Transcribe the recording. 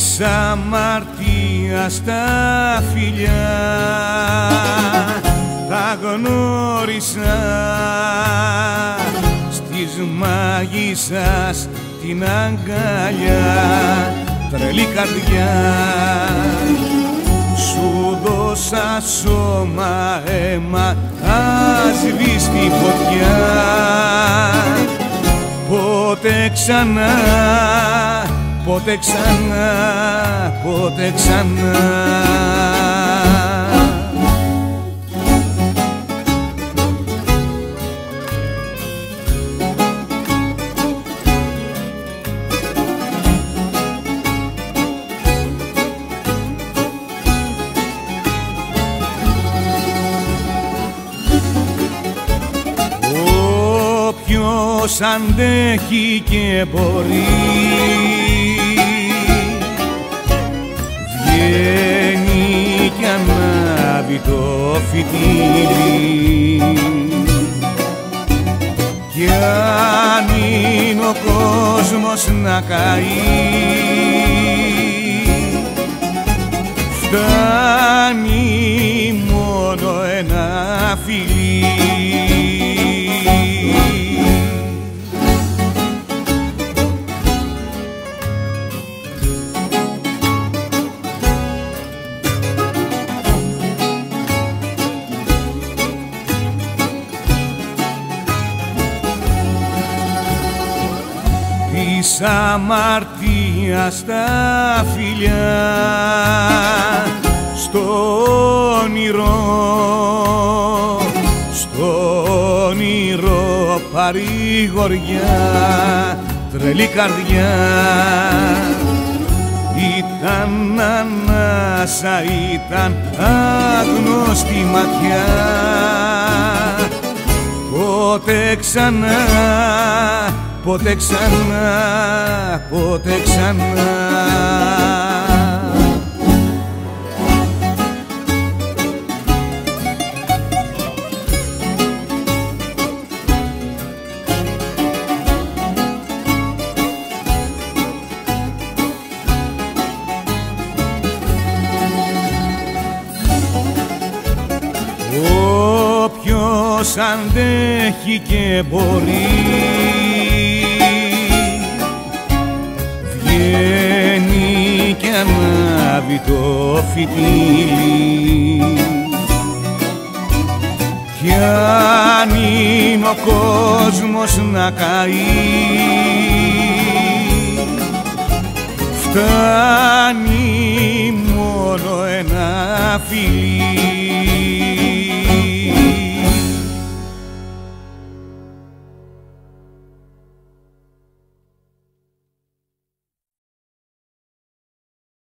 της αμαρτίας τα φιλιά. Τα γνώρισα στις μάγισσας την αγκαλιά. Τρελή καρδιά σου δώσα σώμα αίμα ασβήστη φωτιά. Πότε ξανά, πότε ξανά, πότε ξανά. Όποιος αντέχει και μπορεί Βγαίνει κι ανάβει το φυτίλι. Κι αν είναι ο κόσμος να καεί Φτάνει μόνο ένα φιλί της αμαρτίας τα φιλιά. Στο όνειρο, στο όνειρο παρηγοριά τρελή καρδιά. Ήταν ανάσα, ήταν άγνωστη ματιά. Πότε ξανά ποτέ ξανά, ποτέ ξανά Όποιος αντέχει και μπορεί. Βγαίνει και ανάβει το φυτίλι. Κι αν είναι ο κόσμος να καεί. Φτάνει μόνο ένα φιλί